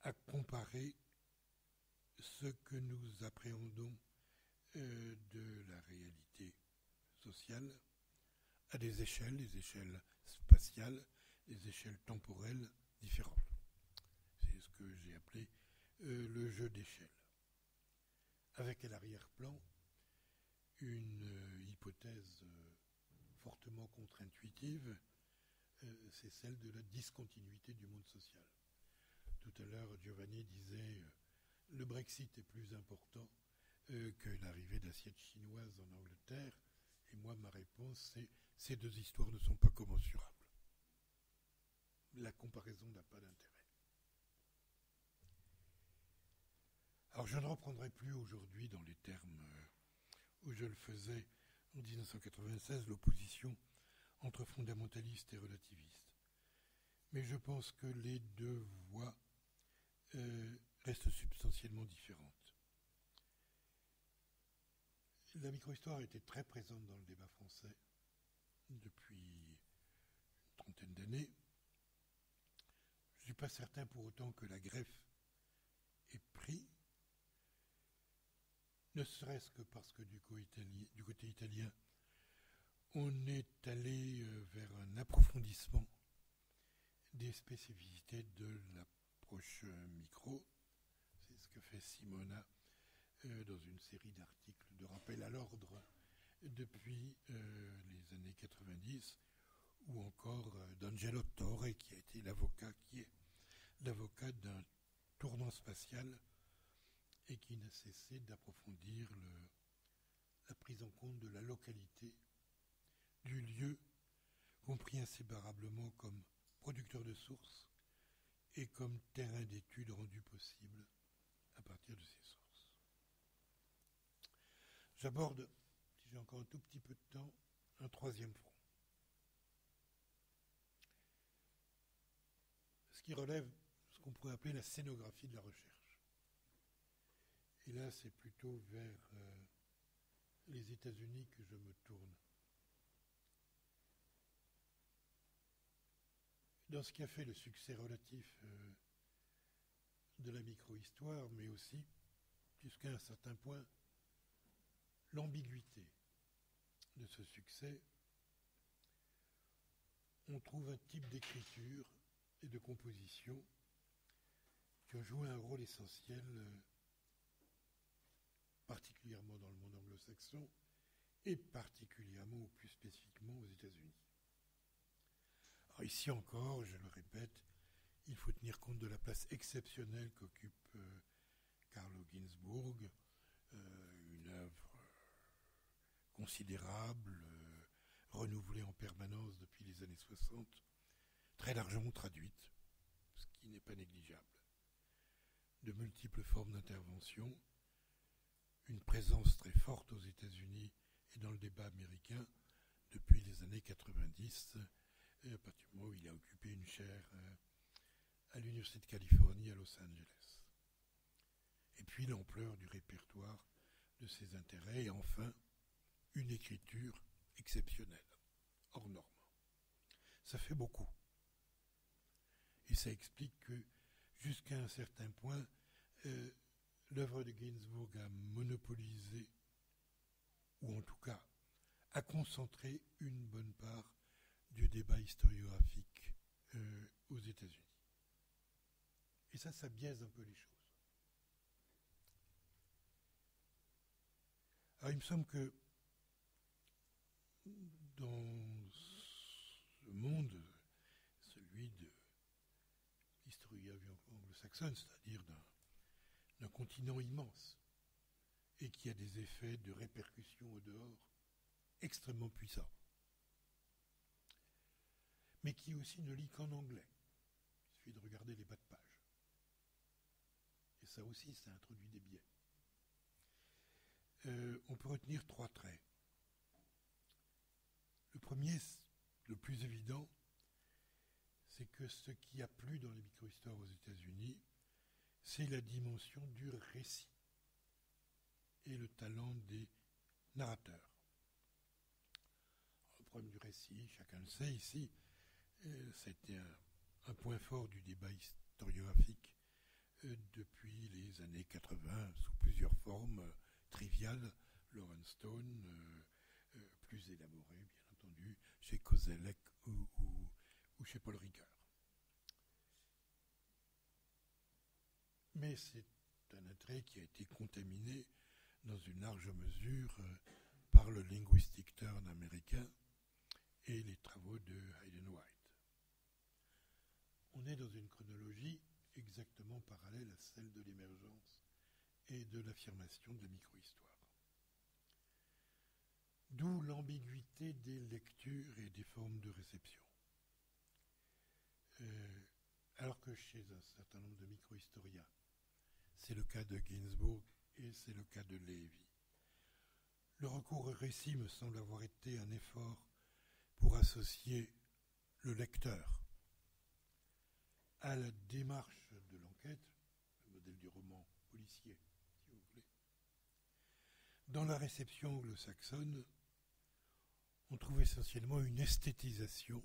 à comparer ce que nous appréhendons euh, de la réalité sociale à des échelles, des échelles spatiales, des échelles temporelles différentes. C'est ce que j'ai appelé euh, le jeu d'échelles. Avec à l'arrière-plan une euh, hypothèse fortement contre-intuitive, c'est celle de la discontinuité du monde social. Tout à l'heure, Giovanni disait le Brexit est plus important euh, que l'arrivée d'assiettes chinoises en Angleterre. Et moi, ma réponse, c'est ces deux histoires ne sont pas commensurables. La comparaison n'a pas d'intérêt. Alors, je ne reprendrai plus aujourd'hui dans les termes euh, où je le faisais en 1996, l'opposition entre fondamentalistes et relativistes. Mais je pense que les deux voies euh, restent substantiellement différentes. La microhistoire été très présente dans le débat français depuis une trentaine d'années. Je ne suis pas certain pour autant que la greffe ait pris, ne serait-ce que parce que du, côté italien, on est allé euh, vers un approfondissement des spécificités de l'approche euh, micro que fait Simona euh, dans une série d'articles de rappel à l'ordre depuis euh, les années 90, ou encore euh, d'Angelo Torre, qui a été l'avocat, l'avocat d'un tournant spatial et qui n'a cessé d'approfondir la prise en compte de la localité, du lieu, compris inséparablement comme producteur de sources et comme terrain d'étude rendu possible à partir de ces sources. J'aborde, si j'ai encore un tout petit peu de temps, un troisième front. Ce qui relève ce qu'on pourrait appeler la scénographie de la recherche. Et là, c'est plutôt vers euh, les États-Unis que je me tourne. Dans ce qui a fait le succès relatif euh, de la micro-histoire, mais aussi, jusqu'à un certain point, l'ambiguïté de ce succès, on trouve un type d'écriture et de composition qui ont joué un rôle essentiel, euh, particulièrement dans le monde anglo-saxon et particulièrement ou plus spécifiquement aux États-Unis. ici encore, je le répète, il faut tenir compte de la place exceptionnelle qu'occupe euh, Carlo Ginzburg, euh, une œuvre considérable, euh, renouvelée en permanence depuis les années 60, très largement traduite, ce qui n'est pas négligeable. De multiples formes d'intervention, une présence très forte aux États-Unis et dans le débat américain depuis les années 90, et à partir du moment où il a occupé une chaire à l'Université de Californie à Los Angeles. Et puis l'ampleur du répertoire de ses intérêts et enfin une écriture exceptionnelle, hors norme. Ça fait beaucoup. Et ça explique que jusqu'à un certain point, euh, l'œuvre de Gainsbourg a monopolisé, ou en tout cas a concentré une bonne part du débat historiographique euh, aux États-Unis. Et ça, ça biaise un peu les choses. Alors il me semble que dans ce monde, celui de l'historiographie anglo-saxonne, c'est-à-dire d'un continent immense, et qui a des effets de répercussion au dehors extrêmement puissants, mais qui aussi ne lit qu'en anglais. Il suffit de regarder les bas de page. Et ça aussi, ça introduit des biais. Euh, on peut retenir trois traits. Le premier, le plus évident, c'est que ce qui a plu dans les micro-histoires aux États-Unis, c'est la dimension du récit et le talent des narrateurs. Le problème du récit, chacun le sait ici, c'était un, un, point fort du débat historiographique depuis les années 80 sous plusieurs formes triviales, Lawrence Stone, plus élaboré, bien chez Kozelek ou, chez Paul Ricard. Mais c'est un attrait qui a été contaminé dans une large mesure euh, par le linguistic turn américain et les travaux de Hayden White. On est dans une chronologie exactement parallèle à celle de l'émergence et de l'affirmation de la microhistoire. D'où l'ambiguïté des lectures et des formes de réception. Euh, alors que chez un certain nombre de micro-historiens, c'est le cas de Ginsburg et c'est le cas de Lévy. Le recours au récit me semble avoir été un effort pour associer le lecteur à la démarche de l'enquête, le modèle du roman policier, si vous voulez. Dans la réception anglo-saxonne, on trouve essentiellement une esthétisation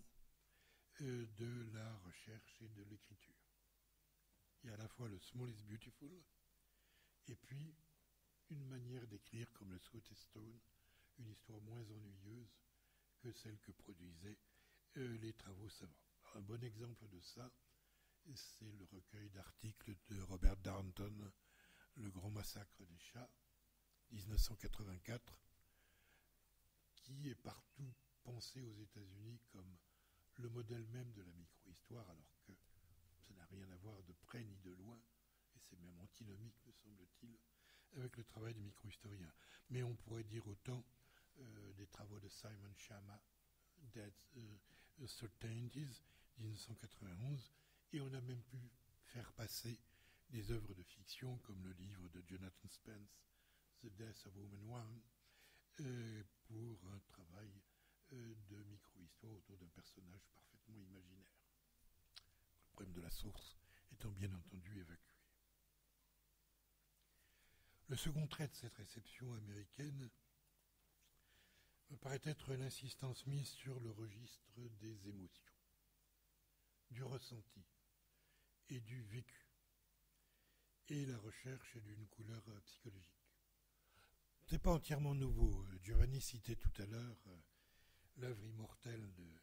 euh, de la recherche et de l'écriture. Il y a à la fois le small is beautiful et puis une manière d'écrire comme le Scott Stone, une histoire moins ennuyeuse que celle que produisaient euh, les travaux savants. un bon exemple de ça, c'est le recueil d'articles de Robert Darnton, Le grand massacre des chats, 1984, est partout pensé aux États-Unis comme le modèle même de la micro-histoire, alors que ça n'a rien à voir de près ni de loin, et c'est même antinomique, me semble-t-il, avec le travail des micro-historiens. Mais on pourrait dire autant euh, des travaux de Simon Schama, Dead uh, Certainties, 1991, et on a même pu faire passer des œuvres de fiction comme le livre de Jonathan Spence, The Death of Woman One, pour un travail euh, de micro-histoire autour d'un personnage parfaitement imaginaire. Le problème de la source étant bien entendu évacué. Le second trait de cette réception américaine me paraît être l'insistance mise sur le registre des émotions, du ressenti et du vécu, et la recherche d'une couleur psychologique. C'est pas entièrement nouveau. Giovanni citait tout à l'heure euh, l'œuvre immortelle de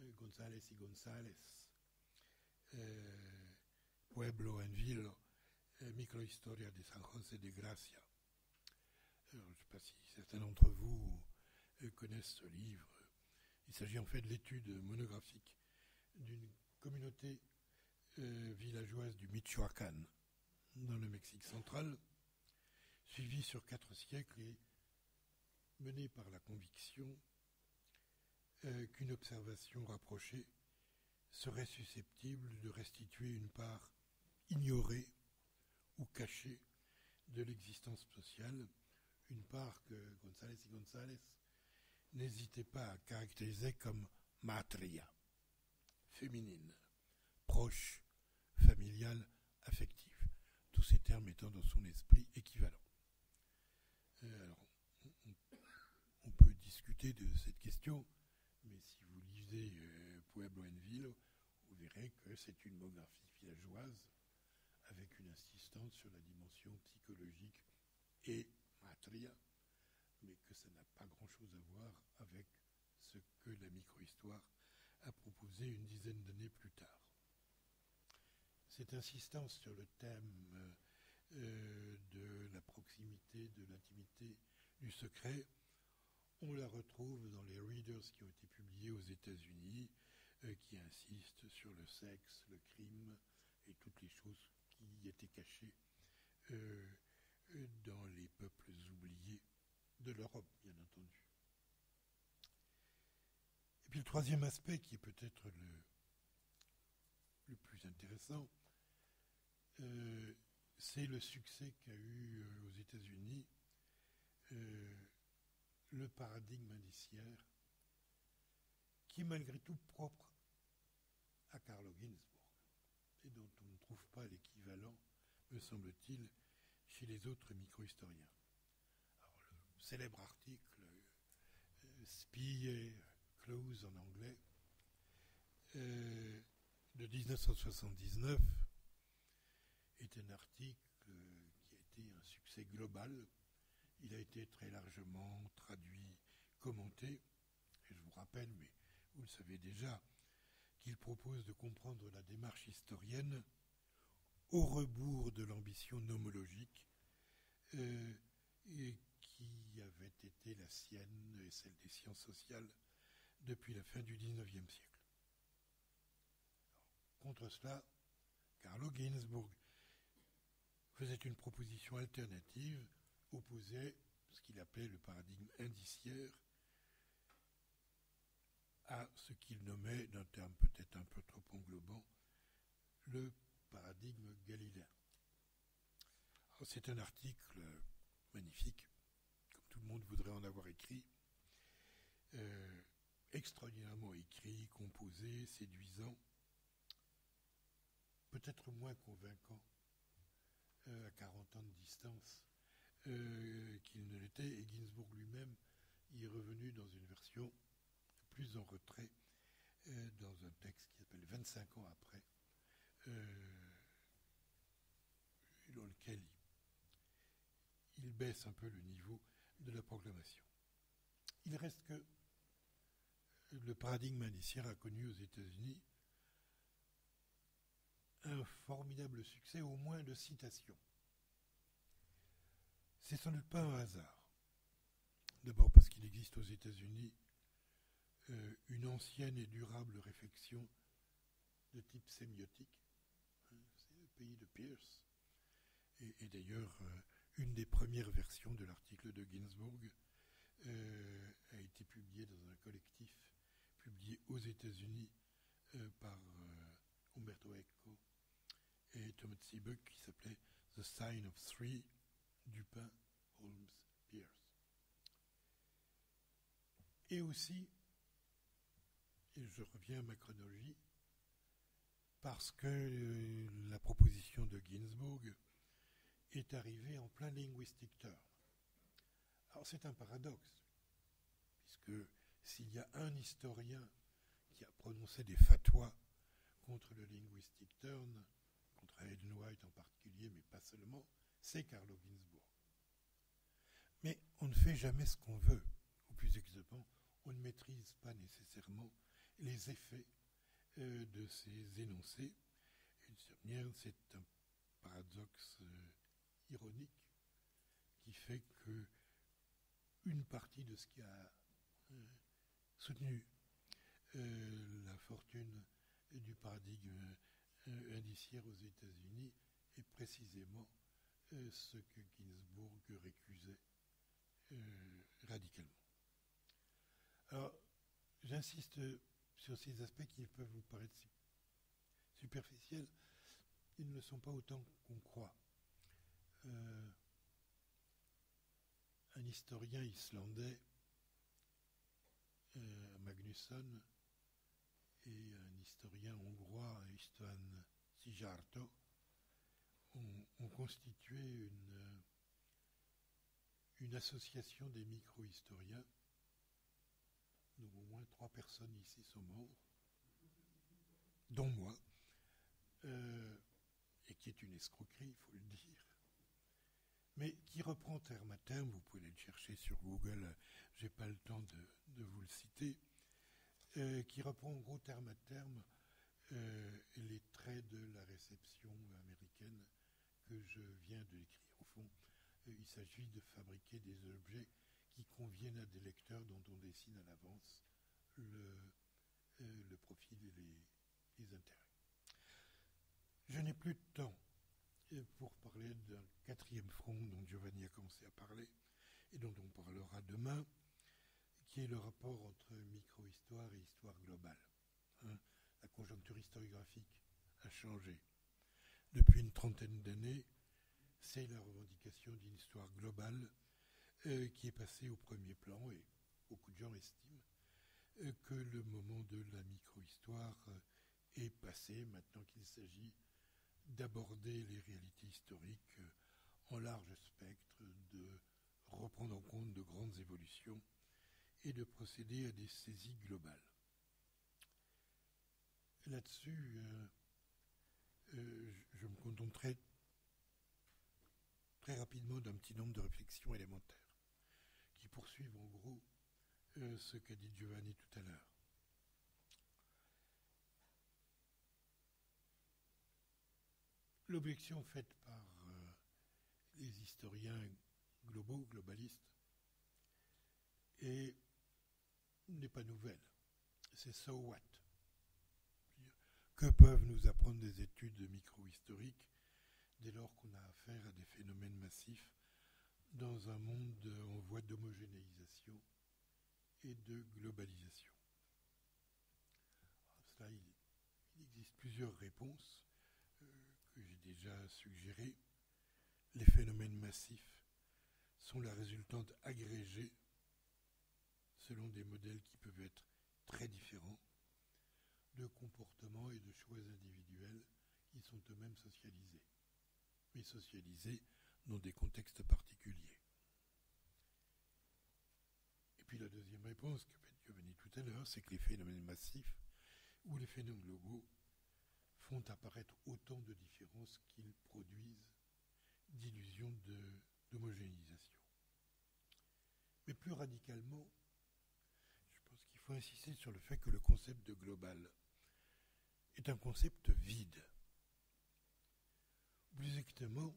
euh, González y González, euh, Pueblo en Ville, Microhistoria de San José de Gracia. je ne sais pas si certains d'entre vous connaissent ce livre. Il s'agit en fait de l'étude monographique d'une communauté villageoise du Michoacán, dans le Mexique central, suivi sur quatre siècles et mené par la conviction euh, qu'une observation rapprochée serait susceptible de restituer une part ignorée ou cachée de l'existence sociale, une part que González y González n'hésitait pas à caractériser comme matria, féminine, proche, familiale, affective, tous ces termes étant dans son esprit équivalents. Euh, on, peut discuter de cette question, mais si vous lisez euh, Pueblo en Ville, vous verrez que c'est une monographie villageoise avec une insistance sur la dimension psychologique et matria, mais que ça n'a pas grand-chose à voir avec ce que la microhistoire a proposé une dizaine d'années plus tard. Cette insistance sur le thème euh, de la proximité, de l'intimité, du secret. On la retrouve dans les readers qui ont été publiés aux États-Unis, euh, qui insistent sur le sexe, le crime et toutes les choses qui étaient cachées euh, dans les peuples oubliés de l'Europe, bien entendu. Et puis le troisième aspect, qui est peut-être le plus intéressant, c'est le succès qu'a eu euh, aux États-Unis euh, le paradigme indiciaire, qui est malgré tout propre à Carlo Ginzburg, et dont on ne trouve pas l'équivalent, me semble-t-il, chez les autres micro-historiens. le célèbre article euh, Spie, Close 12 en anglais, euh, de 1979 est un article euh, qui a été un succès global. Il a été très largement traduit, commenté. Et je vous rappelle, mais vous le savez déjà, qu'il propose de comprendre la démarche historienne au rebours de l'ambition nomologique euh, et qui avait été la sienne et celle des sciences sociales depuis la fin du XIXe siècle. contre cela, Carlo Ginzburg faisait une proposition alternative, opposée ce qu'il appelait le paradigme indiciaire à ce qu'il nommait, d'un terme peut-être un peu trop englobant, le paradigme galiléen. C'est un article magnifique, comme tout le monde voudrait en avoir écrit, euh, extraordinairement écrit, composé, séduisant, peut-être moins convaincant à 40 ans de distance euh, qu'il ne l'était, et Ginsburg lui-même y est revenu dans une version plus en retrait, euh, dans un texte qui s'appelle 25 ans après, dans lequel il baisse un peu le niveau de la proclamation. Il reste que le paradigme indiciaire a connu aux États-Unis un formidable succès, au moins de citation. C'est sans doute pas un hasard. D'abord parce qu'il existe aux États-Unis euh, une ancienne et durable réflexion de type sémiotique. Hein, c'est le pays de Pierce. Et, d'ailleurs, euh, une des premières versions de l'article de Ginsburg euh, a été publiée dans un collectif publié aux États-Unis par Umberto Eco et Thomas Seebeck qui s'appelait The Sign of Three, Dupin, Holmes, Pierce. Et aussi, et je reviens à ma chronologie, parce que euh, la proposition de Ginsburg est arrivée en plein linguistic term. Alors c'est un paradoxe, puisque s'il y a un historien qui a prononcé des fatwas contre le linguistic turn, contre Eden White en particulier, mais pas seulement, c'est Carlo Ginzburg. Mais on ne fait jamais ce qu'on veut, ou plus exactement, on ne maîtrise pas nécessairement les effets euh, de ces énoncés. c'est un paradoxe euh, ironique qui fait que une partie de ce qui a euh, soutenu la fortune du paradigme indiciaire aux États-Unis est précisément euh, ce que Ginsburg récusait euh, radicalement. Alors, j'insiste sur ces aspects qui peuvent vous paraître superficiels. Ils ne le sont pas autant qu'on croit. Euh, un historien islandais, Magnusson, et un historien hongrois, Istvan Sijarto, ont, constitué une, une association des micro-historiens, dont au moins trois personnes ici sont membres, dont moi, euh, et qui est une escroquerie, il faut le dire, mais qui reprend terme à terme, vous pouvez le chercher sur Google, j'ai pas le temps de vous le citer, euh, qui reprend en gros terme à terme euh, les traits de la réception américaine que je viens de décrire. Au fond, euh, il s'agit de fabriquer des objets qui conviennent à des lecteurs dont on dessine à l'avance le, profil et les, intérêts. Je n'ai plus de temps pour parler d'un quatrième front dont Giovanni a commencé à parler et dont on parlera demain, qui est le rapport entre micro-histoire et histoire globale. Hein. la conjoncture historiographique a changé. Depuis une trentaine d'années, c'est la revendication d'une histoire globale euh, qui est passée au premier plan et beaucoup de gens estiment euh, que le moment de la micro-histoire euh, est passé maintenant qu'il s'agit d'aborder les réalités historiques en large spectre, de reprendre en compte de grandes évolutions et de procéder à des saisies globales. là-dessus, euh, euh, je me contenterai très rapidement d'un petit nombre de réflexions élémentaires qui poursuivent en gros euh, ce qu'a dit Giovanni tout à l'heure. L'objection faite par les historiens globaux, globalistes, n'est pas nouvelle. C'est so what? Que peuvent nous apprendre des études micro-historiques dès lors qu'on a affaire à des phénomènes massifs dans un monde en voie d'homogénéisation et de globalisation? Il, existe plusieurs réponses euh, que j'ai déjà suggérées. Les phénomènes massifs sont la résultante agrégée, selon des modèles qui peuvent être très différents, de comportements et de choix individuels qui sont eux-mêmes socialisés, mais socialisés dans des contextes particuliers. Et puis la deuxième réponse que fait Giovanni tout à l'heure, c'est que les phénomènes massifs ou les phénomènes globaux font apparaître autant de différences qu'ils produisent d'illusions d'homogénéisation. Mais plus radicalement, faut insister sur le fait que le concept de global est un concept vide. Plus exactement,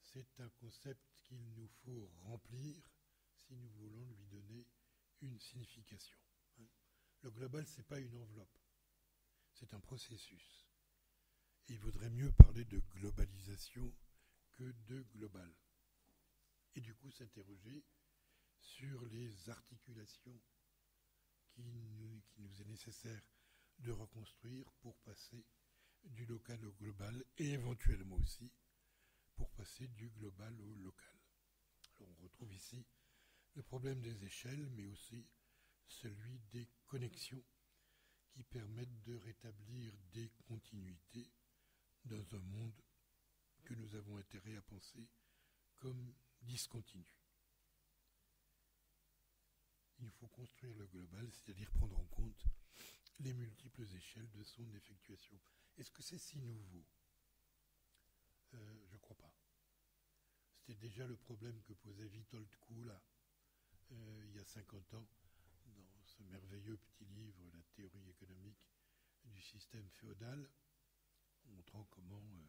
c'est un concept qu'il nous faut remplir si nous voulons lui donner une signification. Le global, ce n'est pas une enveloppe, c'est un processus. Et il vaudrait mieux parler de globalisation que de global. Et du coup s'interroger sur les articulations nécessaire de reconstruire pour passer du local au global et éventuellement aussi pour passer du global au local. Alors on retrouve ici le problème des échelles, mais aussi celui des connexions qui permettent de rétablir des continuités dans un monde que nous avons intérêt à penser comme discontinu. Il faut construire le global, c'est-à-dire prendre en compte les multiples échelles de son effectuation. Est-ce que c'est si nouveau? Euh, Je ne crois pas. C'était déjà le problème que posait Vitold Kula euh, il y a 50 ans dans ce merveilleux petit livre La théorie économique du système féodal, montrant comment euh,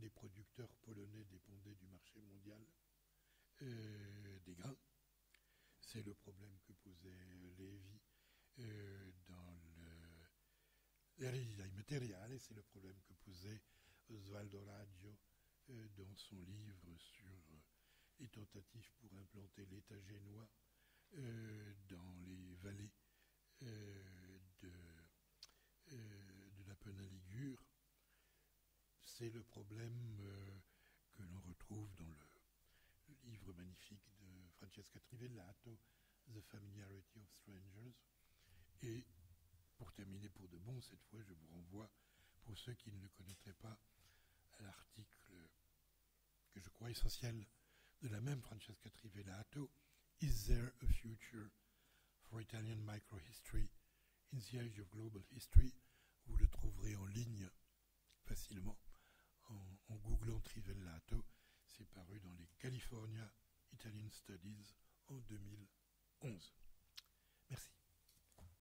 les producteurs polonais dépendaient du marché mondial des grains c'est le problème que posait Lévy euh, dans l'Eredità immateriale, c'est le problème que posait Osvaldo Raggio euh, dans son livre sur euh, les tentatives pour implanter l'État génois dans les vallées de, de la Penaligure. C'est le problème que l'on retrouve dans le livre magnifique Francesca Trivellato, The Familiarity of Strangers. Et pour terminer pour de bon, cette fois, je vous renvoie, pour ceux qui ne le connaîtraient pas, à l'article que je crois essentiel de la même Francesca Trivellato, Is there a future for Italian microhistory in the age of global history? Vous le trouverez en ligne facilement en, en googlant Trivellato c'est paru dans les California Italian Studies en 2011. Merci.